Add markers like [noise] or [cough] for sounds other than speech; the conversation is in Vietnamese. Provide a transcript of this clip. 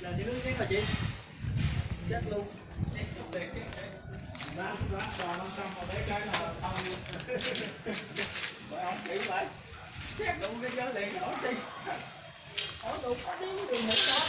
giờ chị nước chết mà chị? Chết luôn. Chết luôn đẹp chết lá lá tròn năm trăm mà lấy cái nào là xong luôn rồi ông kỹ lại [laughs] chết luôn cái giới liền nổi đi. Ở đụng có đi đường một đó